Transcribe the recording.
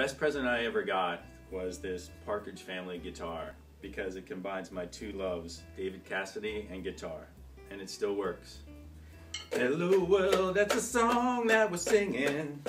best present I ever got was this Partridge Family guitar because it combines my two loves, David Cassidy and guitar, and it still works. Hello world, that's a song that we're singing.